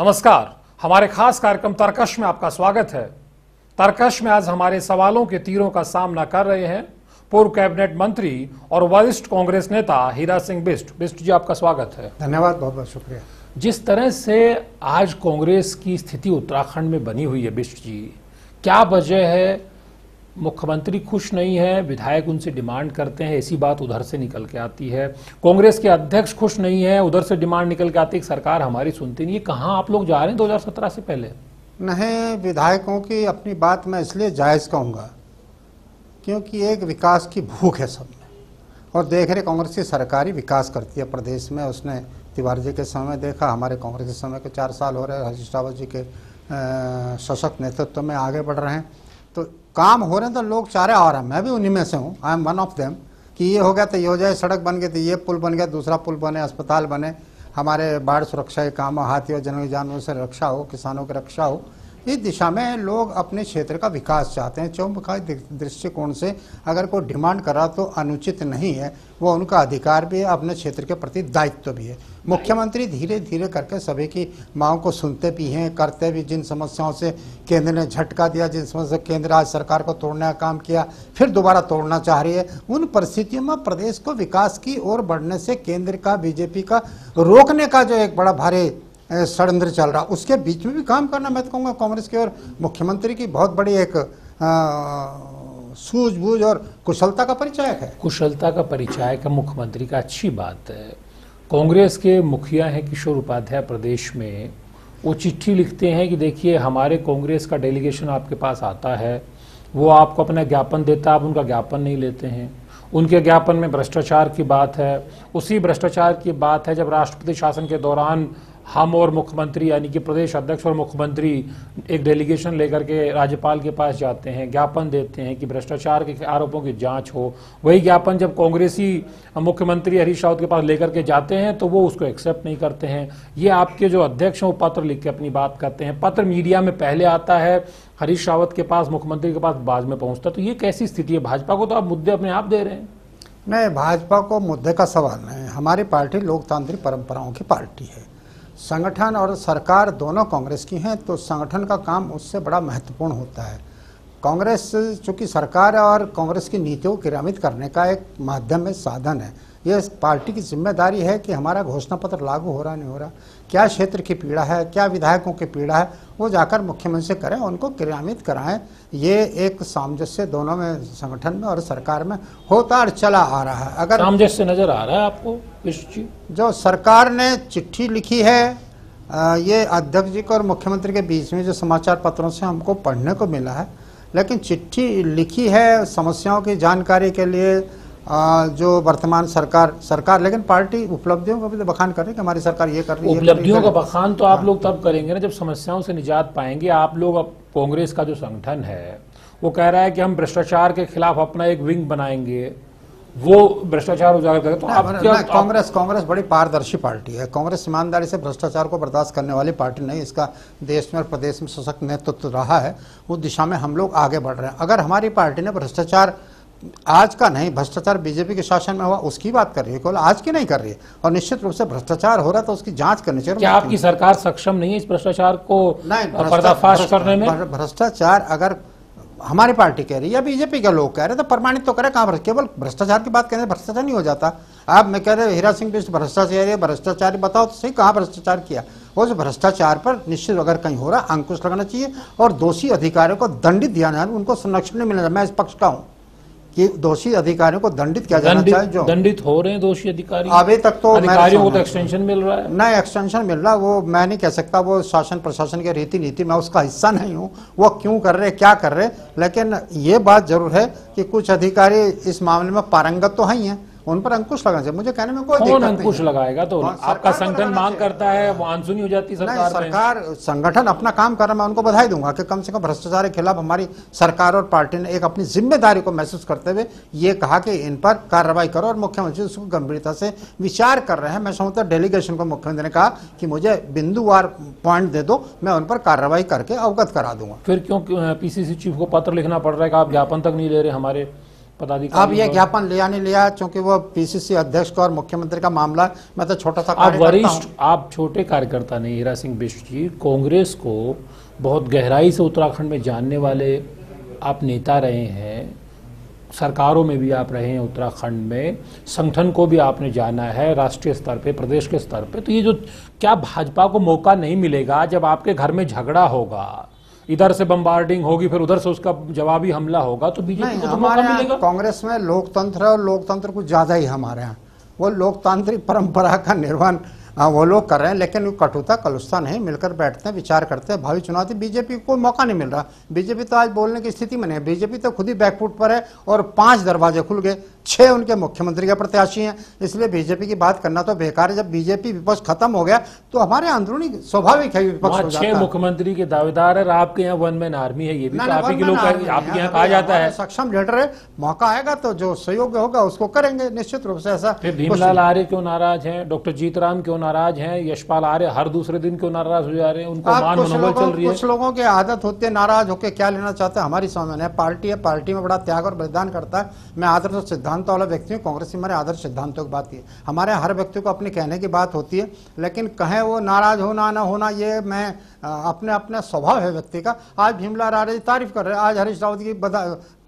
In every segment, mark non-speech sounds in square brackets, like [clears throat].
नमस्कार। हमारे खास कार्यक्रम तर्कश में आपका स्वागत है। तर्कश में आज हमारे सवालों के तीरों का सामना कर रहे हैं। पूर्व कैबिनेट मंत्री और वरिष्ठ कांग्रेस नेता हीरा सिंह बिस्ट बिस्ट जी आपका स्वागत है। धन्यवाद बहुत बहुत शुक्रिया। जिस तरह से आज कांग्रेस की स्थिति उत्तराखंड में बनी हुई है बिस्ट जी क्या वजह है? मुख्यमंत्री खुश नहीं है, विधायक उनसे डिमांड करते हैं, ऐसी बात उधर से निकल के आती है। कांग्रेस के अध्यक्ष खुश नहीं है, उधर से डिमांड निकल के आती है सरकार हमारी सुनती नहीं है, कहाँ आप लोग जा रहे हैं 2017 से पहले? नहीं, विधायकों की अपनी बात मैं इसलिए जायज़ कहूँगा, क्योंकि एक विकास की भूख है सब में। और देख रहे कांग्रेस की सरकारी विकास करती है प्रदेश में। उसने तिवारी जी के समय देखा, हमारे कांग्रेस के समय के चार साल हो रहे हैं, हरीश रावत जी के सशक्त नेतृत्व में आगे बढ़ रहे हैं। तो काम हो रहे हैं तो लोग चारे आ रहे हैं। मैं भी उन्हीं में से हूँ। I am one of them कि ये हो गया तो ये हो जाए, सड़क बन गई तो ये पुल बन गया, दूसरा पुल बने, अस्पताल बने, हमारे बाढ़ सुरक्षा के काम हाथियों हाथी जंगली जानवरों से रक्षा हो, किसानों की रक्षा हो। इस दिशा में लोग अपने क्षेत्र का विकास चाहते हैं। चौमुखाई दृष्टिकोण से अगर कोई डिमांड करा तो अनुचित नहीं है। वो उनका अधिकार भी है, अपने क्षेत्र के प्रति दायित्व तो भी है। मुख्यमंत्री धीरे धीरे करके सभी की मांग को सुनते भी हैं, करते भी जिन समस्याओं से केंद्र ने झटका दिया, जिन समस्या केंद्र आज सरकार को तोड़ने का काम किया, फिर दोबारा तोड़ना चाह रही है। उन परिस्थितियों में प्रदेश को विकास की ओर बढ़ने से केंद्र का, बीजेपी का रोकने का जो एक बड़ा भारी षड्यंत्र चल रहा। उसके बीच में भी काम करना मैं तो कहूँगा कांग्रेस की और मुख्यमंत्री की बहुत बड़ी एक सूझबूझ और कुशलता का परिचय है। कुशलता का परिचय का मुख्यमंत्री का। अच्छी बात है। कांग्रेस के मुखिया हैं किशोर उपाध्याय प्रदेश में। वो चिट्ठी लिखते हैं कि देखिए, हमारे कांग्रेस का डेलीगेशन आपके पास आता है। वो आपको अपना ज्ञापन देता है, आप उनका ज्ञापन नहीं लेते हैं। उनके ज्ञापन में भ्रष्टाचार की बात है। उसी भ्रष्टाचार की बात है जब राष्ट्रपति शासन के दौरान हम और मुख्यमंत्री, यानी कि प्रदेश अध्यक्ष और मुख्यमंत्री, एक डेलीगेशन लेकर के राज्यपाल के पास जाते हैं, ज्ञापन देते हैं कि भ्रष्टाचार के आरोपों की जाँच हो। वही ज्ञापन जब कांग्रेसी मुख्यमंत्री हरीश रावत के पास लेकर के जाते हैं तो वो उसको एक्सेप्ट नहीं करते हैं। ये आपके जो अध्यक्ष हैं, वो पत्र लिख के अपनी बात करते हैं। पत्र मीडिया में पहले आता है, हरीश रावत के पास, मुख्यमंत्री के पास बाद में पहुँचता तो ये कैसी स्थिति है? भाजपा को तो आप मुद्दे अपने आप दे रहे हैं। नहीं, भाजपा को मुद्दे का सवाल नहीं हमारी पार्टी लोकतांत्रिक परंपराओं की पार्टी है। संगठन और सरकार दोनों कांग्रेस की हैं तो संगठन का काम उससे बड़ा महत्वपूर्ण होता है। कांग्रेस, चूँकि सरकार और कांग्रेस की नीतियों को क्रियान्वित करने का एक माध्यम है साधन है, यह पार्टी की ज़िम्मेदारी है कि हमारा घोषणा पत्र लागू हो रहा, नहीं हो रहा। क्या क्षेत्र की पीड़ा है क्या विधायकों की पीड़ा है वो जाकर मुख्यमंत्री से करें उनको क्रियान्वित कराएँ। ये एक सामंजस्य दोनों में संगठन में और सरकार में होता और चला आ रहा है। अगर सामंजस्य नज़र आ रहा है आपको जी जो सरकार ने चिट्ठी लिखी है ये अध्यक्ष जी को और मुख्यमंत्री के बीच में जो समाचार पत्रों से हमको पढ़ने को मिला है लेकिन चिट्ठी लिखी है समस्याओं की जानकारी के लिए जो वर्तमान सरकार सरकार लेकिन पार्टी उपलब्धियों का भी तो बखान कर रही है कि हमारी सरकार ये कर रही है है, उपलब्धियों का बखान तो आप लोग तब करेंगे ना जब समस्याओं से निजात पाएँगे। आप लोग अब कांग्रेस का जो संगठन है वो कह रहा है कि हम भ्रष्टाचार के खिलाफ अपना एक विंग बनाएँगे। वो भ्रष्टाचार उजागर करें तो आप क्या कांग्रेस कांग्रेस बड़ी पारदर्शी पार्टी है। कांग्रेस ईमानदारी से भ्रष्टाचार को बर्दाश्त करने वाली पार्टी नहीं इसका देश में और प्रदेश में सशक्त नेतृत्व रहा है। उस दिशा में हम लोग आगे बढ़ रहे हैं। अगर हमारी पार्टी ने भ्रष्टाचार आज का नहीं भ्रष्टाचार बीजेपी के शासन में हुआ उसकी बात कर रही है केवल आज की नहीं कर रही है। और निश्चित रूप से भ्रष्टाचार हो रहा तो उसकी जाँच करनी चाहिए। क्या आपकी सरकार सक्षम नहीं है इस भ्रष्टाचार को नहीं पर्दाफाश करने में? भ्रष्टाचार अगर हमारी पार्टी कह रही है या बीजेपी के लोग कह रहे तो प्रमाणित तो करें कहाँ केवल भ्रष्टाचार की बात से भ्रष्टाचार नहीं हो जाता। आप मैं कह रहे हीरा सिंह बिष्ट भ्रष्टाचारी भ्रष्टाचारी बताओ तो सही कहाँ भ्रष्टाचार किया। उस भ्रष्टाचार पर निश्चित अगर कहीं हो रहा अंकुश लगाना चाहिए और दोषी अधिकारियों को दंडित दिया जाए उनको संरक्षण नहीं मिलना चाहिए। मैं इस पक्ष का हूँ। कि दोषी अधिकारियों को दंडित किया जाना चाहिए जो दंडित हो रहे हैं दोषी अधिकारी। अभी तक तो अधिकारियों को तो एक्सटेंशन मिल रहा है। नहीं एक्सटेंशन मिल रहा वो मैं नहीं कह सकता वो शासन प्रशासन के रीति नीति मैं उसका हिस्सा नहीं हूँ। वो क्यों कर रहे क्या कर रहे लेकिन ये बात ज़रूर है कि कुछ अधिकारी इस मामले में पारंगत तो है ही हैं। उन पर अंकुश लगाना चाहिए। मुझे कहने में कोई कौन दिक्कत नहीं अंकुश लगाएगा तो? हाँ, आपका संगठन मांग करता है वो आँसू हो जाती सरकार में। सरकार संगठन अपना काम कर रहा है मैं उनको बधाई दूँगा कि कम से कम भ्रष्टाचार के खिलाफ हमारी सरकार और पार्टी ने एक अपनी ज़िम्मेदारी को महसूस करते हुए ये कहा कि इन पर कार्रवाई करो और मुख्यमंत्री उसको गंभीरता से विचार कर रहे हैं। मैं समझता डेलीगेशन को मुख्यमंत्री ने कहा कि मुझे बिंदुवार पॉइंट दे दो मैं उन पर कार्रवाई करके अवगत करा दूँगा। फिर क्यों पीसीसी चीफ को पत्र लिखना पड़ रहा है कि आप ज्ञापन तक नहीं ले रहे हमारे पदाधिकारी अब ये ज्ञापन लिया नहीं लिया क्योंकि वो पीसीसी अध्यक्ष का और मुख्यमंत्री का मामला मैं तो छोटा सा आप वरिष्ठ। आप छोटे कार्यकर्ता नहीं हीरा सिंह बिष्ट जी कांग्रेस को बहुत गहराई से उत्तराखंड में जानने वाले आप नेता रहे हैं सरकारों में भी आप रहे हैं उत्तराखंड में संगठन को भी आपने जाना है राष्ट्रीय स्तर पे प्रदेश के स्तर पे तो ये जो क्या भाजपा को मौका नहीं मिलेगा जब आपके घर में झगड़ा होगा? इधर से बम्बार्डिंग होगी फिर उधर से उसका जवाबी हमला होगा तो बीजेपी को तो हमारे मौका मिलेगा कांग्रेस में लोकतंत्र है और लोकतंत्र कुछ ज़्यादा ही हमारे यहाँ। वो लोकतांत्रिक परंपरा का निर्वहन वो लोग कर रहे हैं लेकिन वो कटुता कलुषता नहीं मिलकर बैठते हैं विचार करते हैं भावी चुनौती बीजेपी को कोई मौका नहीं मिल रहा। बीजेपी तो आज बोलने की स्थिति में नहीं है बीजेपी तो खुद ही बैकफुट पर है और पाँच दरवाजे खुल गए। छह उनके मुख्यमंत्री के प्रत्याशी हैं। इसलिए बीजेपी की बात करना तो बेकार है। जब बीजेपी विपक्ष खत्म हो गया तो हमारे अंदरूनी स्वाभाविक है विपक्ष हो छह जाता है। मुख्यमंत्री के दावेदार है आपके यहाँ वन मैन आर्मी है ये भी तो ना, आप ही के लोग आपके यहाँ कहा जाता है। सक्षम लीडर है मौका आएगा तो जो सहयोग होगा उसको करेंगे निश्चित रूप से ऐसा फिर भीमलाल आर्य क्यों नाराज़ है? डॉक्टर जीतराम क्यों नाराज़ है? यशपाल आर्य हर दूसरे दिन क्यों नाराज़ हो जा रहे हैं? उनको मान मनोबल चल रही है। कुछ लोगों की आदत होती है नाराज़ होकर क्या लेना चाहते हैं? हमारी समझ में है। पार्टी है पार्टी में बड़ा त्याग और बलिदान करता है। मैं आदर आदर्श और सिद्धांत वाला व्यक्ति हूँ, कांग्रेस हमारे आदर्श सिद्धांतों की बात की। हमारे हर व्यक्ति को अपने कहने की बात होती है, लेकिन कहें वो नाराज़ होना, ना होना, ये मैं अपने अपना स्वभाव है व्यक्ति का। आज भीमला राजे तारीफ़ कर रहे हैं, आज हरीश रावत की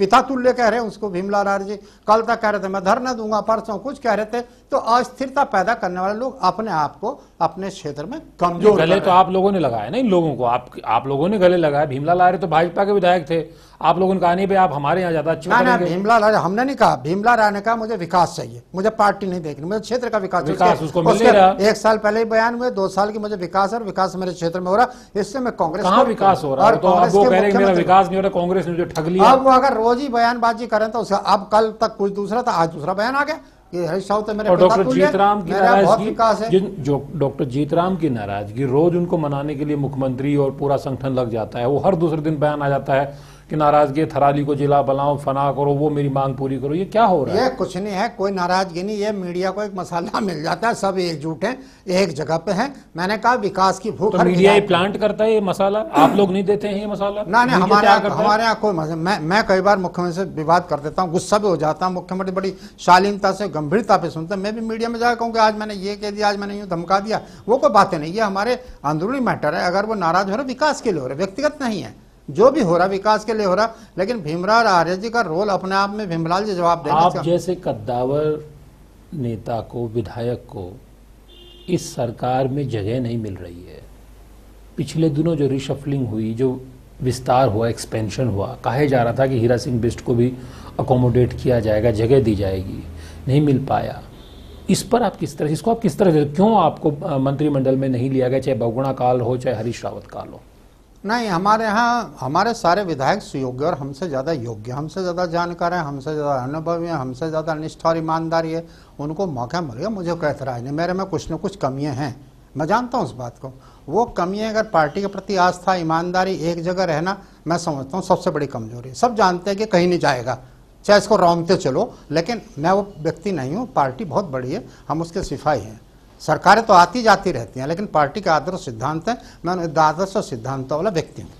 पिता तुल्य कह रहे हैं उसको भीमलाल आर्य जी कल तक कह रहे थे मैं धरना दूँगा परसों कुछ कह रहे थे। तो अस्थिरता पैदा करने वाले लोग अपने आप को अपने क्षेत्र में कमज़ोर गले तो आप लोगों ने लगाया ना इन लोगों को। आप आप लोगों ने गले लगाया भीमलाल आर्य तो भाजपा के विधायक थे। आप लोगों ने कहा नहीं भाई आप हमारे यहाँ ज़्यादा अच्छे ना भीमलाल राय हमने नहीं कहा। भीमलाल राय ने कहा मुझे विकास चाहिए। मुझे पार्टी नहीं देखनी। मुझे क्षेत्र का विकास। विकास उसको मिल उसके एक साल पहले ही बयान हुए दो साल की मुझे विकास है और विकास मेरे क्षेत्र में हो रहा इससे मैं कांग्रेस विकास हो रहा है? तो कांग्रेस हैं नहीं हो रहा ने जो ठग लिया। अब वो अगर रोज ही बयानबाजी करें तो उसका अब कल तक कुछ दूसरा था आज दूसरा बयान आ गया। मेरे डॉक्टर जीत जीतराम की नाराज़गी जो डॉक्टर जीतराम की नाराज़गी रोज उनको मनाने के लिए मुख्यमंत्री और पूरा संगठन लग जाता है वो हर दूसरे दिन बयान आ जाता है। कि नाराज़गी थराली को जिला बनाओ फना करो वो मेरी मांग पूरी करो। ये क्या हो रहा है? ये कुछ नहीं है कोई नाराज़गी नहीं ये मीडिया को एक मसाला मिल जाता है सब एकजुट है एक जगह पे है। मैंने कहा विकास की भूख तो मीडिया प्लांट करता है ये मसाला? [clears throat] आप लोग नहीं देते हैं ये मसाला? ना नहीं हमारे हमारे यहाँ कोई मैं मैं कई बार मुख्यमंत्री से विवाद कर देता हूँ गुस्सा भी हो जाता हूँ मुख्यमंत्री बड़ी शालीनता से गंभीरता पे सुनते हैं। मैं भी मीडिया में जाकर कहूँ कि आज मैंने ये कह दिया आज मैंने यूँ धमका दिया। वो कोई बातें नहीं ये हमारे अंदरूनी मैटर है। अगर वो नाराज़ हो रहे विकास के लिए हो रहे व्यक्तिगत नहीं है। जो भी हो रहा विकास के लिए हो रहा लेकिन भीमराव आर्य जी का रोल अपने आप में भीमलाल जी जवाब देंगे आप जैसे कद्दावर नेता को विधायक को इस सरकार में जगह नहीं मिल रही है। पिछले दिनों जो रिशफलिंग हुई जो विस्तार हुआ एक्सपेंशन हुआ कहा जा रहा था कि हीरा सिंह बिस्ट को भी अकोमोडेट किया जाएगा जगह दी जाएगी नहीं मिल पाया। इस पर आप किस तरह इसको आप किस तरह क्यों आपको मंत्रिमंडल में नहीं लिया गया चाहे बहुगुणा काल हो चाहे हरीश रावत काल हो? नहीं, हमारे यहाँ, हमारे सारे विधायक सुयोग्य और हमसे ज़्यादा योग्य हमसे ज़्यादा जानकार हैं, हमसे ज़्यादा अनुभवी हैं, हमसे ज़्यादा निष्ठा और ईमानदारी है। उनको मौका मिल गया मुझे कोई ऐतराज नहीं। मेरे में कुछ न कुछ कमियाँ हैं। मैं जानता हूँ उस बात को। वो कमियाँ अगर पार्टी के प्रति आस्था, ईमानदारी एक जगह रहना, मैं समझता हूँ सबसे बड़ी कमज़ोरी सब जानते हैं कि कहीं नहीं जाएगा। चाहे इसको रौमते चलो, लेकिन मैं वो व्यक्ति नहीं हूँ, पार्टी बहुत बड़ी है, हम उसके सिपाही हैं। सरकारें तो आती जाती रहती हैं, लेकिन पार्टी के आदर्श सिद्धांत हैं। मैं उन आदर्श सिद्धांतों वाला व्यक्ति हूँ।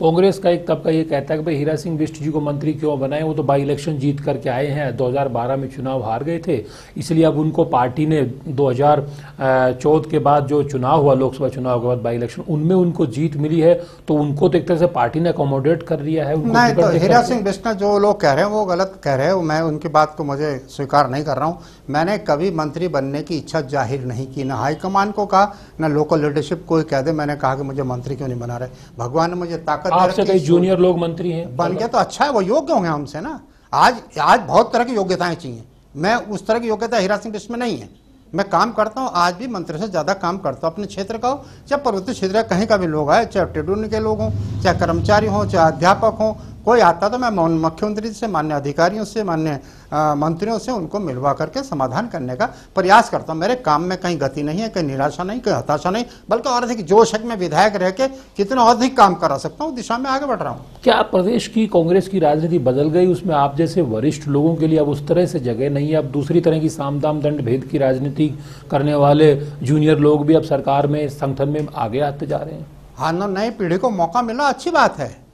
कांग्रेस का एक तबका ये कहता है कि भाई हीरा सिंह बिष्ट जी को मंत्री क्यों बनाए? वो तो बाई इलेक्शन जीत करके आए हैं। 2012 में चुनाव हार गए थे। इसलिए अब उनको पार्टी ने 2014 के बाद जो चुनाव हुआ लोकसभा चुनाव के बाद बाई इलेक्शन उनमें उनको जीत मिली है। तो उनको तो एक तरह से पार्टी ने अकोमोडेट कर लिया है। नहीं तो हीरा सिंह बिश्ना जो लोग कह रहे हैं वो गलत कह रहे हैं। मैं उनकी बात को मुझे स्वीकार नहीं कर रहा हूँ। मैंने कभी मंत्री बनने की इच्छा ज़ाहिर नहीं की ना हाईकमान को कहा ना लोकल लीडरशिप को कह दे मैंने कहा कि मुझे मंत्री क्यों नहीं बना रहे? भगवान ने मुझे ताकत आपसे कई जूनियर लोग मंत्री हैं। बन गया तो अच्छा है वो योग्य होंगे हमसे ना। आज आज बहुत तरह की योग्यताएँ चाहिए। मैं उस तरह की योग्यता हीरा सिंह कृष्ण में नहीं है। मैं काम करता हूँ आज भी मंत्री से ज़्यादा काम करता हूँ अपने क्षेत्र का हो। चाहे पर्वतीय क्षेत्र का कहीं का भी लोग आए चाहे ट्रेड के लोग हों चाहे कर्मचारी हों चाहे अध्यापक हों कोई आता तो मैं मुख्यमंत्री से मान्य अधिकारियों से मान्य मंत्रियों से उनको मिलवा करके समाधान करने का प्रयास करता हूँ। मेरे काम में कहीं गति नहीं है कहीं निराशा नहीं कहीं हताशा नहीं बल्कि और अधिक जोश है मैं विधायक रह के कितना और अधिक काम करा सकता हूँ दिशा में आगे बढ़ रहा हूँ। क्या प्रदेश की कांग्रेस की राजनीति बदल गई? उसमें आप जैसे वरिष्ठ लोगों के लिए अब उस तरह से जगह नहीं है। अब दूसरी तरह की साम दाम दंड भेद की राजनीति करने वाले जूनियर लोग भी अब सरकार में संगठन में आगे आते जा रहे हैं। हाँ नई पीढ़ी को मौका मिला अच्छी बात है हाँ,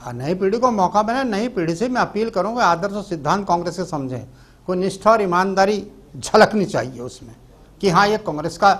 नई पीढ़ी को मौका मिला, नई पीढ़ी से मैं अपील करूँगा, आदर्श और सिद्धांत कांग्रेस के समझें। कोई निष्ठा और ईमानदारी झलकनी चाहिए उसमें कि हाँ ये कांग्रेस का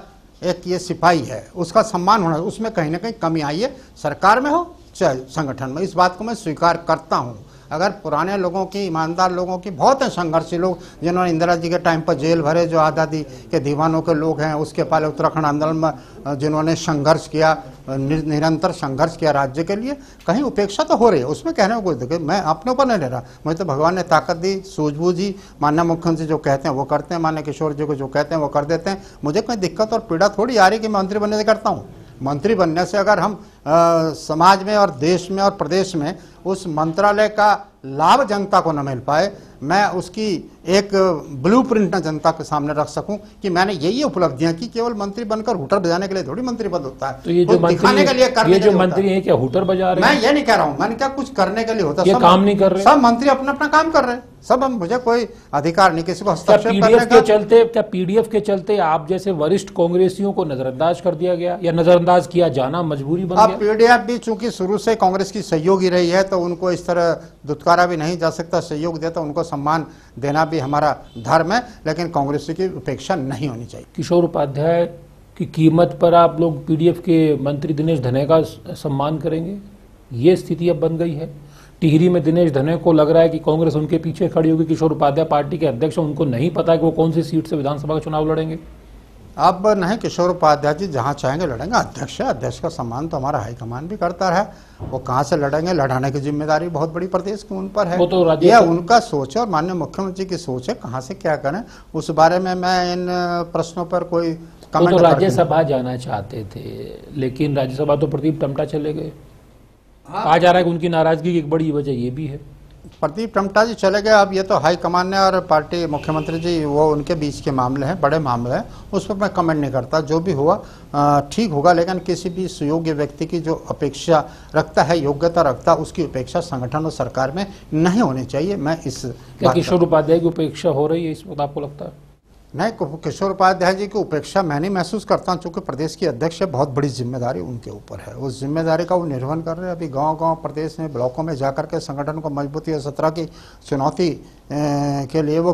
एक ये सिपाही है, उसका सम्मान होना, उसमें कहीं ना कहीं कमी आई है। सरकार में हो, चाहे संगठन में इस बात को मैं स्वीकार करता हूँ। अगर पुराने लोगों की ईमानदार लोगों की बहुत हैं संघर्षी लोग जिन्होंने इंदिरा जी के टाइम पर जेल भरे जो आज़ादी के दीवानों के लोग हैं उसके पहले उत्तराखंड आंदोलन में जिन्होंने संघर्ष किया निरंतर संघर्ष किया राज्य के लिए कहीं उपेक्षा तो हो रही है। उसमें कहने को देखिए मैं अपने ऊपर नहीं ले रहा। मुझे तो भगवान ने ताकत दी सूझबूझ ही माननीय मुख्यमंत्री जो कहते हैं वो करते हैं मान्य किशोर जी को जो कहते हैं वो कर देते हैं। मुझे कोई दिक्कत और पीड़ा थोड़ी आ रही कि मैं मंत्री बनने से करता हूँ? मंत्री बनने से अगर हम अ, समाज में और देश में और प्रदेश में उस मंत्रालय का लाभ जनता को न मिल पाए। मैं उसकी एक ब्लूप्रिंट न जनता के सामने रख सकूँ कि मैंने यही उपलब्धियाँ की केवल मंत्री बनकर हुटर बजाने के लिए थोड़ी मंत्री पद होता है। तो ये जो दिखाने के लिए करने ये जो मंत्री है। क्या हुटर बजा रहे मैं ये नहीं कह रहा हूँ मैंने क्या कुछ करने के लिए होता ये सब- काम नहीं कर रहे। सब मंत्री अपना अपना काम कर रहे हैं। सब हम मुझे कोई अधिकार नहीं किसी को हस्तक्षेप करने के चलते क्या पीडीएफ के चलते आप जैसे वरिष्ठ कांग्रेसियों को नजरअंदाज कर दिया गया या नजरअंदाज किया जाना मजबूरी बन अब पीडीएफ भी चूँकि शुरू से कांग्रेस की सहयोगी रही है तो उनको इस तरह दुत्कारा भी नहीं जा सकता सहयोग देता उनको सम्मान देना भी हमारा धर्म है, लेकिन कांग्रेस की उपेक्षा नहीं होनी चाहिए। किशोर उपाध्याय की कीमत पर आप लोग पीडीएफ के मंत्री दिनेश धने का सम्मान करेंगे? ये स्थिति अब बन गई है। टिहरी में दिनेश धने को लग रहा है कि कांग्रेस उनके पीछे खड़ी होगी। किशोर उपाध्याय पार्टी के अध्यक्ष उनको नहीं पता कि वो कौन सी सीट से विधानसभा का चुनाव लड़ेंगे। अब नहीं किशोर उपाध्याय जी जहाँ चाहेंगे लड़ेंगे। अध्यक्ष है अध्यक्ष का सम्मान तो हमारा हाईकमान भी करता है वो कहाँ से लड़ेंगे? लड़ाने की ज़िम्मेदारी बहुत बड़ी प्रदेश की उन पर है। वो तो यह उनका सोच है और माननीय मुख्यमंत्री की सोच है कहाँ से क्या करें? उस बारे में मैं इन प्रश्नों पर कोई कमेंट तो राज्यसभा जाना चाहते थे लेकिन राज्यसभा तो प्रदीप टमटा चले गए। कहा जा रहा है उनकी नाराज़गी की एक बड़ी वजह ये भी है। प्रदीप टमटा जी चले गए। अब ये तो हाई कमान ने और पार्टी मुख्यमंत्री जी वो उनके बीच के मामले हैं बड़े मामले हैं। उस पर मैं कमेंट नहीं करता। जो भी हुआ ठीक होगा लेकिन किसी भी सुयोग्य व्यक्ति की जो अपेक्षा रखता है योग्यता रखता है उसकी उपेक्षा संगठन और सरकार में नहीं होनी चाहिए। मैं इस किशोर उपाध्याय की उपेक्षा हो रही है इस वक्त आपको लगता है? नहीं किशोर उपाध्याय जी की उपेक्षा मैं नहीं महसूस करता हूँ चूँकि प्रदेश की अध्यक्ष है, बहुत बड़ी ज़िम्मेदारी उनके ऊपर है। उस ज़िम्मेदारी का वो निर्वहन कर रहे हैं। अभी गाँव गाँव प्रदेश में, ब्लॉकों में जाकर के संगठन को मजबूती और सत्रह की चुनौती के लिए वो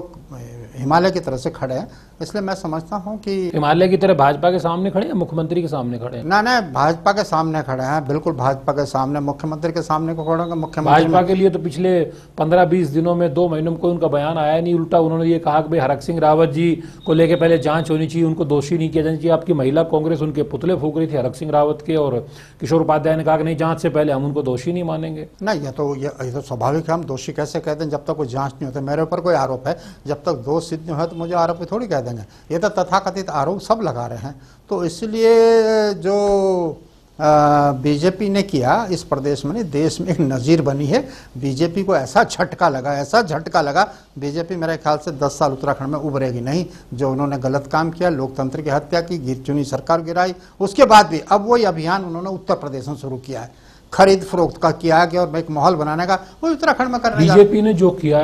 हिमालय की तरफ़ से खड़े हैं। इसलिए मैं समझता हूँ कि हिमालय की तरह भाजपा के सामने खड़े हैं मुख्यमंत्री के सामने खड़े हैं? ना ना भाजपा के सामने खड़े हैं। बिल्कुल भाजपा के सामने मुख्यमंत्री के सामने को खड़े मुख्यमंत्री भाजपा के लिए तो पिछले 15-20 दिनों में दो महीनों में कोई उनका बयान आया नहीं उल्टा उन्होंने ये कहा कि भाई हरक सिंह रावत जी को लेकर पहले जाँच होनी चाहिए उनको दोषी नहीं किया जाना चाहिए। आपकी महिला कांग्रेस उनके पुतले फूक रही थी हरक सिंह रावत के और किशोर उपाध्याय ने कहा कि नहीं जाँच से पहले हम उनको दोषी नहीं मानेंगे। नहीं ये तो ये, ये तो स्वाभाविक है हम दोषी कैसे कहते हैं जब तक कोई जाँच नहीं होता। मेरे ऊपर कोई आरोप है। जब तक दोष सिद्ध है तो मुझे आरोप थोड़ी कह देंगे। ये तो तथाकथित आरोप सब लगा रहे हैं। तो इसलिए जो बीजेपी ने किया, इस प्रदेश में नहीं, देश में एक नज़ीर बनी है। बीजेपी को ऐसा झटका लगा, ऐसा झटका लगा, बीजेपी मेरे ख्याल से 10 साल उत्तराखंड में उभरेगी नहीं। जो उन्होंने गलत काम किया, लोकतंत्र की हत्या की, गिर चुनी सरकार गिराई, उसके बाद भी अब वही अभियान उन्होंने उत्तर प्रदेश में शुरू किया है। खरीद फरोख्त का किया गया और एक माहौल बनाने का, वो उत्तराखंड में कर बीजेपी ने जो किया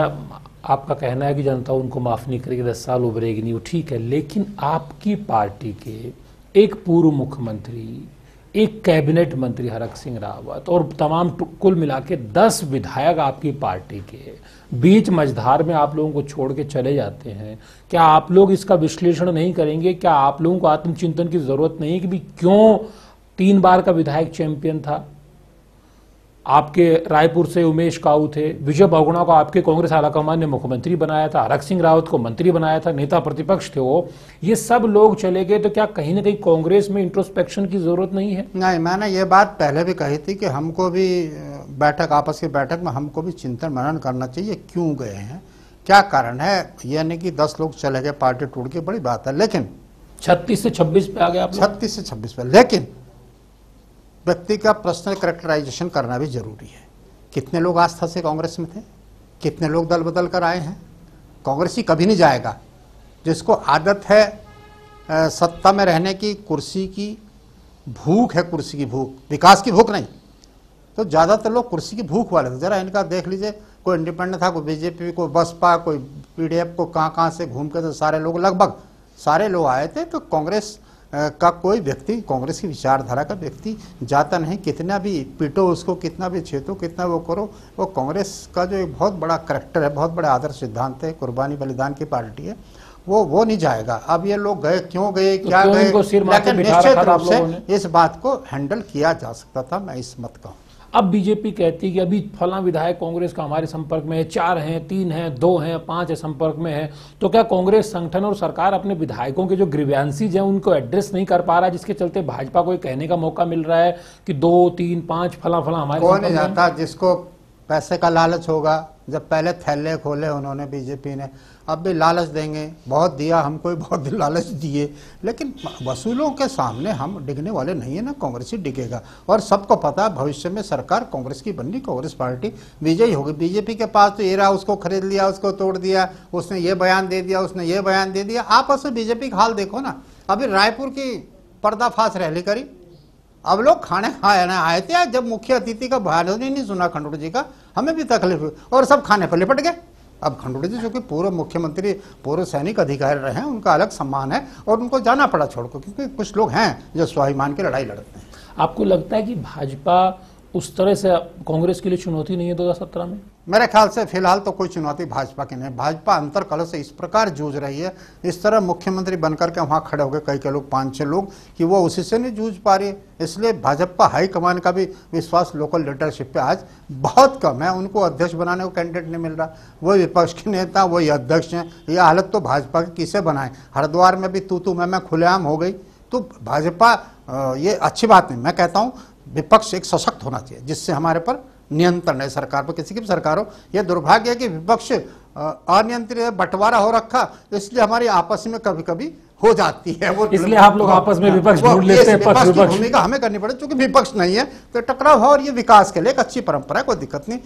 आपका कहना है कि जनता उनको माफ़ नहीं करेगी, दस साल उभरेगी नहीं, वो ठीक है, लेकिन आपकी पार्टी के एक पूर्व मुख्यमंत्री, एक कैबिनेट मंत्री हरक सिंह रावत और तमाम कुल मिला के दस विधायक आपकी पार्टी के बीच मझधार में आप लोगों को छोड़ के चले जाते हैं। क्या आप लोग इसका विश्लेषण नहीं करेंगे? क्या आप लोगों को आत्मचिंतन की ज़रूरत नहीं कि भी क्यों तीन बार का विधायक चैंपियन था? आपके रायपुर से उमेश काऊ थे विजय बहुगुणा को आपके कांग्रेस आलाकमान ने मुख्यमंत्री बनाया था हरक सिंह रावत को मंत्री बनाया था नेता प्रतिपक्ष थे वो ये सब लोग चले गए तो क्या कहीं ना कहीं कांग्रेस में इंट्रोस्पेक्शन की ज़रूरत नहीं है? नहीं मैंने ये बात पहले भी कही थी कि हमको भी बैठक आपस की बैठक में हमको भी चिंतन मनन करना चाहिए क्यों गए हैं? क्या कारण है? ये नहीं कि दस लोग चले गए पार्टी टूट के बड़ी बात है लेकिन छत्तीस से छब्बीस पे आ गया छत्तीस से छब्बीस पे लेकिन व्यक्ति का पर्सनल करेक्टराइजेशन करना भी ज़रूरी है। कितने लोग आस्था से कांग्रेस में थे? कितने लोग दल बदल कर आए हैं? कांग्रेस ही कभी नहीं जाएगा। जिसको आदत है आ, सत्ता में रहने की कुर्सी की भूख है कुर्सी की भूख विकास की भूख नहीं। तो ज़्यादातर लोग कुर्सी की भूख वाले थे। जरा इनका देख लीजिए कोई इंडिपेंडेंट था कोई बीजेपी कोई बसपा कोई पीडीएफ को कहाँ कहाँ से घूम के तो सारे लोग लगभग सारे लोग आए थे तो कांग्रेस का कोई व्यक्ति कांग्रेस की विचारधारा का व्यक्ति जाता नहीं। कितना भी पीटो उसको कितना भी छेतो कितना वो करो वो कांग्रेस का जो एक बहुत बड़ा करेक्टर है बहुत बड़ा आदर्श सिद्धांत है कुर्बानी बलिदान की पार्टी है वो वो नहीं जाएगा। अब ये लोग गए क्यों गए तो क्या तो गए? लेकिन निश्चित रूप से इस बात को हैंडल किया जा सकता था मैं इस मत कहूँ अब बीजेपी कहती है कि अभी फला विधायक कांग्रेस का हमारे संपर्क में है चार हैं तीन हैं दो हैं पाँच है संपर्क में है तो क्या कांग्रेस संगठन और सरकार अपने विधायकों के जो ग्रीवियांसीज हैं उनको एड्रेस नहीं कर पा रहा जिसके चलते भाजपा को ये कहने का मौका मिल रहा है कि दो तीन पाँच फला फला हमारे कौन? जाता जिसको पैसे का लालच होगा जब पहले थैले खोले उन्होंने बीजेपी ने, अब भी लालच देंगे। बहुत दिया हमको भी, बहुत [laughs] लालच दिए। लेकिन वसूलों के सामने हम डिगने वाले नहीं है ना, कांग्रेस ही डिगेगा। और सबको पता है, भविष्य में सरकार कांग्रेस की बननी, कांग्रेस पार्टी विजयी होगी। बीजेपी के पास तो ये रहा, उसको खरीद लिया, उसको तोड़ दिया, उसने ये बयान दे दिया, उसने ये बयान दे दिया। आपस में बीजेपी का हाल देखो ना। अभी रायपुर की पर्दाफाश रैली करी। अब लोग खाने खाए ना, आए थे जब मुख्य अतिथि का भाषण ही नहीं सुना, खंडूर जी का, हमें भी तकलीफ़ हुई, और सब खाने पर लिपट गए। अब खंडूर जी जो कि पूर्व मुख्यमंत्री, पूर्व सैनिक अधिकारी रहे हैं, उनका अलग सम्मान है, और उनको जाना पड़ा छोड़कर, क्योंकि कुछ लोग हैं जो स्वाभिमान की लड़ाई लड़ते हैं। आपको लगता है कि भाजपा उस तरह से कांग्रेस के लिए चुनौती नहीं है दो हज़ार सत्रह में? मेरे ख्याल से फ़िलहाल तो कोई चुनौती भाजपा की नहीं भाजपा अंतर कलह से इस प्रकार जूझ रही है। इस तरह मुख्यमंत्री बनकर के वहाँ खड़े हो गए कई कई लोग पाँच छः लोग, कि वो उसी से नहीं जूझ पा रही इसलिए भाजपा हाईकमान का भी विश्वास लोकल लीडरशिप पे आज बहुत कम है। उनको अध्यक्ष बनाने को कैंडिडेट नहीं मिल रहा। वही विपक्ष के नेता वही अध्यक्ष हैं। ये हालत तो भाजपा की किसे बनाए? हरिद्वार में भी तू तू मैं खुलेआम हो गई। तो भाजपा ये अच्छी बात नहीं। मैं कहता हूँ विपक्ष एक सशक्त होना चाहिए जिससे हमारे पर नियंत्रण है सरकार पर किसी की भी सरकार हो। यह दुर्भाग्य है कि विपक्ष अनियंत्रित बंटवारा हो रखा इसलिए हमारी आपस में कभी कभी हो जाती है वो इसलिए आप लोग आपस में विपक्ष ढूंढ लेते हैं, विपक्ष की भूमिका हमें करनी पड़े क्योंकि विपक्ष नहीं है तो टकराव हो और ये विकास के लिए एक अच्छी परंपरा है कोई दिक्कत नहीं।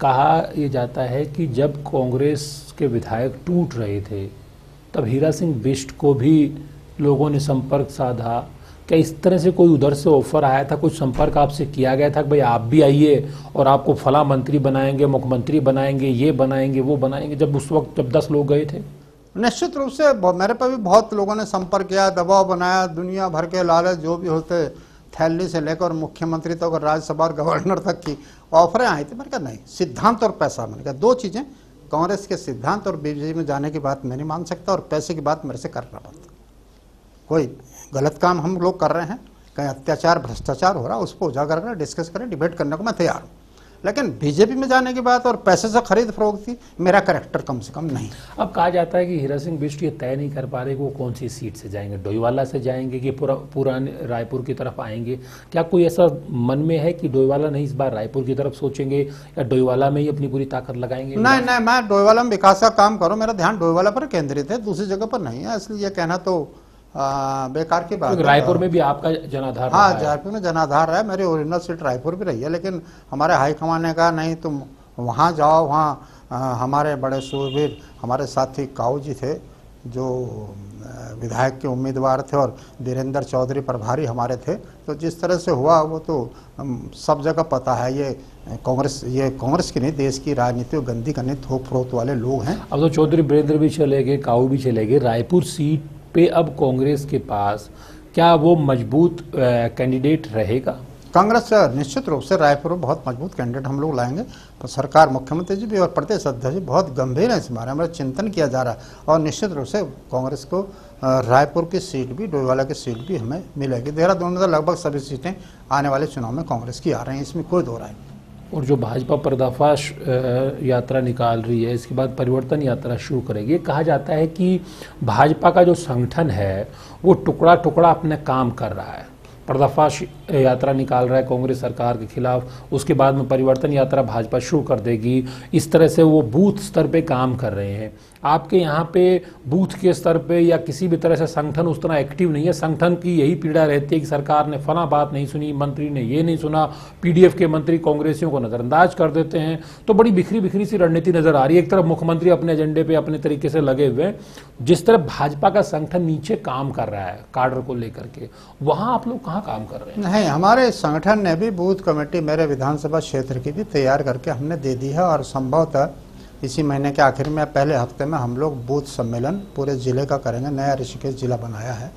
कहा यह जाता है कि जब कांग्रेस के विधायक टूट रहे थे, तब हीरा सिंह बिष्ट को भी लोगों ने संपर्क साधा। क्या इस तरह से कोई उधर से ऑफ़र आया था? कुछ संपर्क आपसे किया गया था कि भाई आप भी आइए और आपको फला मंत्री बनाएँगे, मुख्यमंत्री बनाएँगे, ये बनाएँगे, वो बनाएँगे, जब उस वक्त जब दस लोग गए थे? निश्चित रूप से मेरे पर भी बहुत लोगों ने संपर्क किया, दबाव बनाया, दुनिया भर के लालच जो भी होते थैली से लेकर मुख्यमंत्री तक और राज्यसभा और गवर्नर तक की ऑफरें आई थी। मैंने कहा, नहीं, सिद्धांत और पैसा। मैंने कहा, दो चीज़ें, कांग्रेस के सिद्धांत और बीजेपी में जाने की बात मैं नहीं मान सकता और पैसे की बात मेरे से करना पड़ता कोई गलत काम हम लोग कर रहे हैं, कहीं अत्याचार, भ्रष्टाचार हो रहा है, उसको उजागर करें, डिस्कस करें, डिबेट करने को मैं तैयार हूँ। लेकिन बीजेपी में जाने की बात और पैसे से खरीद फरोख्त थी मेरा करेक्टर कम से कम नहीं। अब कहा जाता है कि हीरा सिंह बिष्ट ये तय नहीं कर पा रहे कि वो कौन सी सीट से जाएँगे। डोईवाला से जाएँगे कि पूरा पुराने रायपुर की तरफ़ आएँगे? क्या कोई ऐसा मन में है कि डोईवाला नहीं इस बार रायपुर की तरफ़ सोचेंगे या डोईवाला में ही अपनी पूरी ताकत लगाएँगे? नहीं नहीं मैं डोईवाला में विकास का काम करूँ मेरा ध्यान डोईवाला पर केंद्रित है दूसरी जगह पर नहीं है। इसलिए कहना तो आ, बेकार की बात है। रायपुर में भी आपका जनाधार हाँ जयपुर में जनाधार है। मेरी ओरिजिनल सीट रायपुर भी रही है लेकिन हमारे हाईकमान ने कहा नहीं तुम वहाँ जाओ वहाँ हमारे बड़े सूरवीर हमारे साथी काऊ जी थे जो विधायक के उम्मीदवार थे और वीरेंद्र चौधरी प्रभारी हमारे थे। तो जिस तरह से हुआ वो तो सब जगह पता है ये कांग्रेस ये कांग्रेस की नहीं देश की राजनीति को गंदी करने थोक फ्रोत वाले लोग हैं। अब तो चौधरी वीरेंद्र भी चले गए काऊ भी चले गए रायपुर सीट पे अब कांग्रेस के पास क्या वो मज़बूत कैंडिडेट रहेगा? कांग्रेस निश्चित रूप से रायपुर में बहुत मज़बूत कैंडिडेट हम लोग लाएँगे। तो सरकार मुख्यमंत्री जी भी और प्रदेश अध्यक्ष जी बहुत गंभीर है इस बारे में। चिंतन किया जा रहा है और निश्चित रूप से कांग्रेस को रायपुर की सीट भी, डोईवाला की सीट भी हमें मिलेगी। देहरादून में तो लगभग सभी सीटें आने वाले चुनाव में कांग्रेस की आ रही हैं। इसमें कोई दो राय नहीं। और जो भाजपा पर्दाफाश यात्रा निकाल रही है, इसके बाद परिवर्तन यात्रा शुरू करेगी। ये कहा जाता है कि भाजपा का जो संगठन है, वो टुकड़ा टुकड़ा अपने काम कर रहा है। पर्दाफाश यात्रा निकाल रहा है कांग्रेस सरकार के खिलाफ, उसके बाद में परिवर्तन यात्रा भाजपा शुरू कर देगी। इस तरह से वो बूथ स्तर पे काम कर रहे हैं। आपके यहाँ पे बूथ के स्तर पे या किसी भी तरह से संगठन उस तरह एक्टिव नहीं है। संगठन की यही पीड़ा रहती है कि सरकार ने फना बात नहीं सुनी, मंत्री ने ये नहीं सुना पीडीएफ के मंत्री कांग्रेसियों को नजरअंदाज कर देते हैं। तो बड़ी बिखरी बिखरी सी रणनीति नज़र आ रही है। एक तरफ़ मुख्यमंत्री अपने एजेंडे पे अपने तरीके से लगे हुए हैं। जिस तरह भाजपा का संगठन नीचे काम कर रहा है कार्डर को लेकर के, वहाँ आप लोग कहाँ काम कर रहे हैं? नहीं, हमारे संगठन ने भी बूथ कमेटी मेरे विधानसभा क्षेत्र की भी तैयार करके हमने दे दी है और संभवतः इसी महीने के आखिर में, पहले हफ़्ते में हम लोग बूथ सम्मेलन पूरे ज़िले का करेंगे, नया ऋषिकेश जिला बनाया है।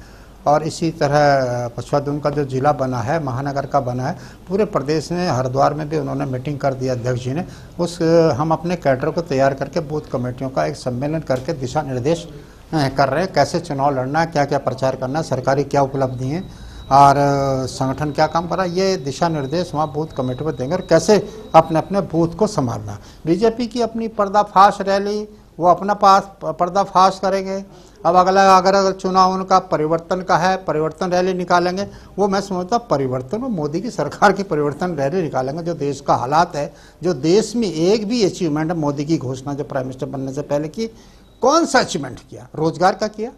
और इसी तरह, पछुआदून का जो जिला बना है, महानगर का बना है, पूरे प्रदेश में हरिद्वार में भी उन्होंने मीटिंग कर दी, अध्यक्ष जी ने। उस, हम अपने कैडर को तैयार करके बूथ कमेटियों का एक सम्मेलन करके दिशा निर्देश कर रहे हैं, कैसे चुनाव लड़ना है क्या क्या प्रचार करना है, सरकारी क्या उपलब्धि हैं। और संगठन क्या काम कर रहा है? ये दिशा निर्देश वहाँ बूथ कमेटी पर देंगे और कैसे अपने अपने बूथ को संभालना बीजेपी की अपनी पर्दाफाश रैली, वो अपना पास पर्दाफाश करेंगे। अब अगला, अगर अगर चुनाव उनका परिवर्तन का है, परिवर्तन रैली निकालेंगे, वो मैं समझता परिवर्तन, वो मोदी की सरकार की परिवर्तन रैली निकालेंगे, जो देश का हालात है, जो देश में एक भी अचीवमेंट मोदी की घोषणा जो प्राइम मिनिस्टर बनने से पहले की, कौन सा अचीवमेंट किया? रोज़गार का किया?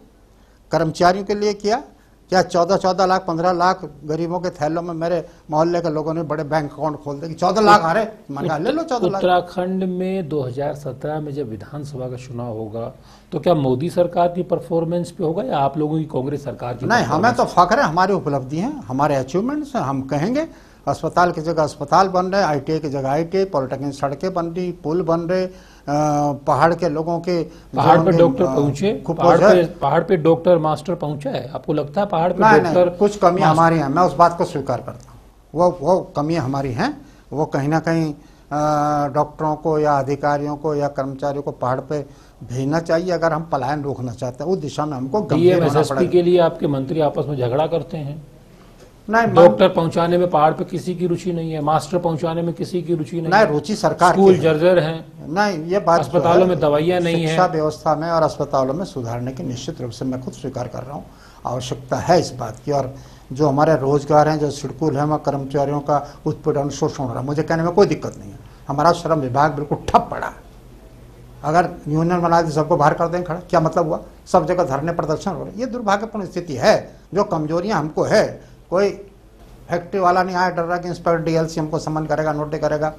कर्मचारियों के लिए किया? क्या चौदह चौदह लाख पंद्रह लाख गरीबों के थैलों में मेरे मोहल्ले के लोगों ने बड़े बैंक अकाउंट खोल दिए चौदह लाख आ रहे मैंने कहा ले लो चौदह लाख। उत्तराखंड में 2017 में जब विधानसभा का चुनाव होगा तो क्या मोदी सरकार की परफॉर्मेंस पे होगा या आप लोगों की कांग्रेस सरकार की नहीं हमें तो फख्र है हमारी उपलब्धि है हमारे अचीवमेंट्स हैं हम कहेंगे अस्पताल की जगह अस्पताल बन रहे आईटीआई की जगह आईटीआई पॉलिटेक्निक सड़कें बन रही पुल बन रहे पहाड़ के लोगों के पहाड़ पे डॉक्टर पहुँचे पहाड़ पे पहाड़ पे डॉक्टर मास्टर पहुँचा है? आपको लगता है पहाड़ पे डॉक्टर कुछ कमियाँ हमारी हैं मैं उस बात को स्वीकार करता हूँ। वो वो कमियाँ हमारी है वो कहीं ना कहीं डॉक्टरों को या अधिकारियों को या कर्मचारियों को पहाड़ पे भेजना चाहिए अगर हम पलायन रोकना चाहते हैं उस दिशा में हमको पड़ेगा। के लिए आपके मंत्री आपस में झगड़ा करते हैं? नहीं डॉक्टर पहुँचाने में पहाड़ पे किसी की रुचि नहीं है मास्टर पहुँचाने में किसी की रुचि नहीं नहीं है। रुचि सरकार स्कूल। जर्जर हैं। नहीं ये बात अस्पतालों में दवाइयाँ नहीं है। शिक्षा व्यवस्था में और अस्पतालों में सुधारने की निश्चित रूप से मैं खुद स्वीकार कर रहा हूँ। आवश्यकता है इस बात की और जो हमारे रोज़गार हैं जो सिडकुल है वहाँ कर्मचारियों का उत्पीड़न शोषण हो रहा है। मुझे कहने में कोई दिक्कत नहीं है। हमारा श्रम विभाग बिल्कुल ठप पड़ा अगर यूनियन बना दी सबको बाहर कर देंगे खड़ा। क्या मतलब हुआ? सब जगह धरने प्रदर्शन हो रहे। ये दुर्भाग्यपूर्ण स्थिति है। जो कमजोरियाँ हमको है कोई फैक्ट्री वाला नहीं आया डर रहा कि इंस्पेक्टर डीएलसी हमको समन करेगा नोटिस करेगा।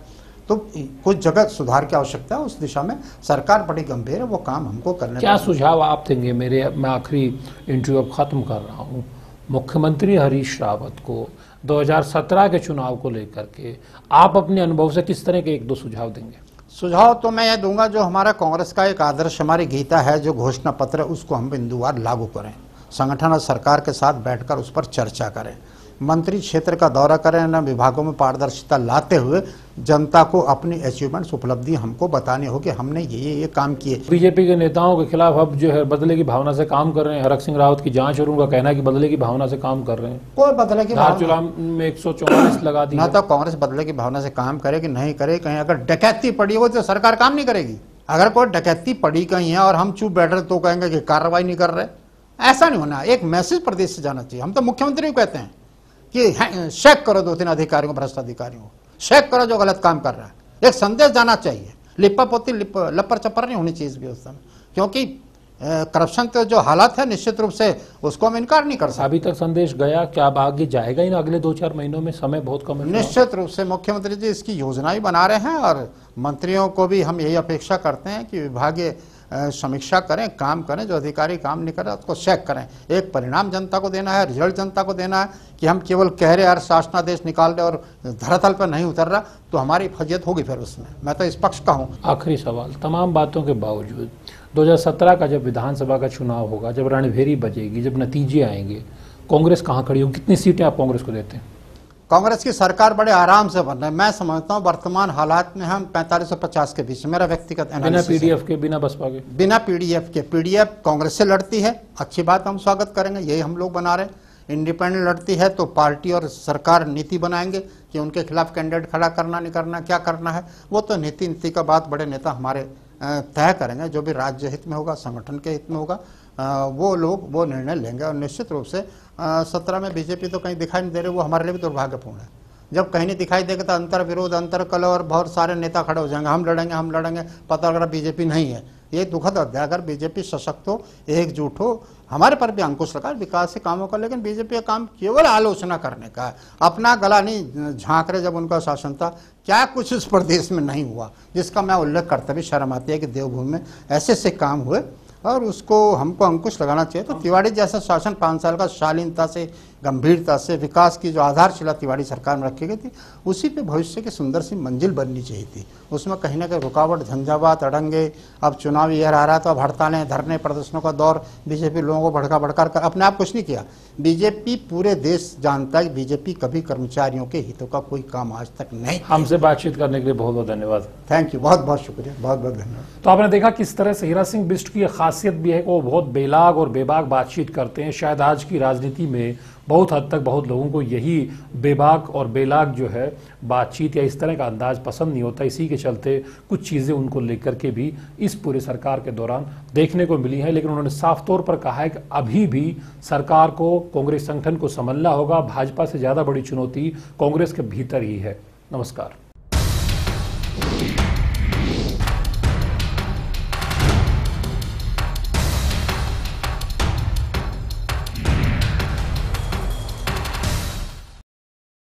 तो कुछ जगह सुधार की आवश्यकता है उस दिशा में सरकार बड़ी गंभीर है वो काम हमको करने क्या सुझाव आप देंगे मेरे? मैं आखिरी इंटरव्यू अब खत्म कर रहा हूँ। मुख्यमंत्री हरीश रावत को 2017 के चुनाव को लेकर के आप अपने अनुभव से किस तरह के एक दो सुझाव देंगे? सुझाव तो मैं ये दूँगा जो हमारा कांग्रेस का एक आदर्श हमारी गीता है जो घोषणा पत्र है उसको हम बिंदुवार लागू करें। संगठन और सरकार के साथ बैठकर उस पर चर्चा करें। मंत्री क्षेत्र का दौरा करें न विभागों में पारदर्शिता लाते हुए जनता को अपनी अचीवमेंट्स उपलब्धि हमको बतानी होगी। हमने ये ये ये काम किए। बीजेपी के नेताओं के खिलाफ अब जो है बदले की भावना से काम कर रहे हैं। हरक सिंह रावत की जाँच और उनका कहना है कि बदले की भावना से काम कर रहे हैं। कोई बदले की भावना में एक लगा दी ना तो कांग्रेस बदले की भावना से काम करेगी नहीं करे कहीं अगर डकैती पड़ी हो तो सरकार काम नहीं करेगी। अगर कोई डकैती पड़ी कहीं है और हम चुप बैठ रहे तो कहेंगे कि कार्रवाई नहीं कर रहे। ऐसा नहीं होना एक मैसेज प्रदेश से जाना चाहिए। हम तो मुख्यमंत्री को कहते हैं कि चेक करो दो तीन अधिकारियों को भ्रष्ट अधिकारियों को। चेक करो जो गलत काम कर रहा है। एक संदेश जाना चाहिए। लिप्पा पोती लिप, लपर चपर नहीं होनी चाहिए इस व्यवस्था में। क्योंकि करप्शन के जो हालात है निश्चित रूप से उसको हम इनकार नहीं कर सकते। अभी तक संदेश गया क्या अब आगे जाएगा ही ना अगले दो चार महीनों में समय बहुत कम है। निश्चित रूप से मुख्यमंत्री जी इसकी योजना ही बना रहे हैं और मंत्रियों को भी हम यही अपेक्षा करते हैं कि विभागीय समीक्षा करें, काम करें, जो अधिकारी काम नहीं कर रहे, उसको चेक करें। एक परिणाम जनता को देना है रिज़ल्ट जनता को देना है कि हम केवल कह रहे यार, शासनादेश निकाल रहे और धरातल पर नहीं उतर रहा तो हमारी फजियत होगी फिर उसमें। मैं तो इस पक्ष का हूँ। आखिरी सवाल, तमाम बातों के बावजूद 2017 का जब विधानसभा का चुनाव होगा, जब रणभेरी बजेगी, जब नतीजे आएँगे, कांग्रेस कहाँ खड़ी होगी? कितनी सीटें आप कांग्रेस को देते हैं? कांग्रेस की सरकार बड़े आराम से बन रही है। मैं समझता हूँ वर्तमान हालात में हम पैंतालीस सौ पचास के बीच मेरा व्यक्तिगत बिना पीडीएफ के बिना बसपा के बिना पीडीएफ के। पीडीएफ कांग्रेस से लड़ती है। अच्छी बात हम स्वागत करेंगे यही हम लोग बना रहे हैं। इंडिपेंडेंट लड़ती है तो पार्टी और सरकार नीति बनाएँगे कि उनके खिलाफ कैंडिडेट खड़ा करना नहीं करना क्या करना है। वो तो नीति नीति का बात बड़े नेता हमारे तय करेंगे जो भी राज्य हित में होगा संगठन के हित में होगा। वो लोग, वो निर्णय लेंगे और निश्चित रूप से सत्रह में बीजेपी तो कहीं दिखाई नहीं दे रही, वो हमारे लिए भी दुर्भाग्यपूर्ण है। जब कहीं नहीं दिखाई देगा तो अंतर विरोध, अंतर कल और बहुत सारे नेता खड़े हो जाएँगे। हम लड़ेंगे हम लड़ेंगे, पता लग रहा बीजेपी नहीं है। ये दुखद अध्याय अगर बीजेपी सशक्त हो, एकजुट हो, हमारे पर भी अंकुश लगा, विकास के कामों का, लेकिन बीजेपी का काम केवल आलोचना करने का है। अपना गला नहीं झाँक रहे जब उनका शासन था, क्या कुछ इस प्रदेश में नहीं हुआ, जिसका मैं उल्लेख करते भी शर्म आती है कि देवभूमि में ऐसे ऐसे काम हुए। और उसको हमको अंकुश लगाना चाहिए। तो तिवाड़ी जैसा शासन पाँच साल का शालीनता से गंभीरता से विकास की जो आधारशिला तिवाड़ी सरकार में रखी गई थी उसी पे भविष्य की सुंदर सी मंजिल बननी चाहिए थी। उसमें कहीं ना कहीं रुकावट झंझावात अड़ंगे अब चुनाव यह आ रहा तो अब हड़तालें धरने प्रदर्शनों का दौर बीजेपी लोगों को भड़का भड़का कर अपने आप कुछ नहीं किया। बीजेपी पूरे देश जानता है बीजेपी कभी कर्मचारियों के हितों का कोई काम आज तक नहीं हमसे बातचीत करने के लिए बहुत बहुत धन्यवाद। थैंक यू बहुत बहुत शुक्रिया। बहुत बहुत धन्यवाद। तो आपने देखा किस तरह से हीरा सिंह बिस्ट की खासियत भी है कि वो बहुत बेलाग और बेबाक बातचीत करते हैं। शायद आज की राजनीति में बहुत हद तक बहुत लोगों को यही बेबाक और बेलाग जो है बातचीत या इस तरह का अंदाज पसंद नहीं होता। इसी के चलते कुछ चीज़ें उनको लेकर के भी इस पूरे सरकार के दौरान देखने को मिली हैं, लेकिन उन्होंने साफ़ तौर पर कहा है कि अभी भी सरकार को, कांग्रेस संगठन को संभलना होगा। भाजपा से ज़्यादा बड़ी चुनौती कांग्रेस के भीतर ही है। नमस्कार।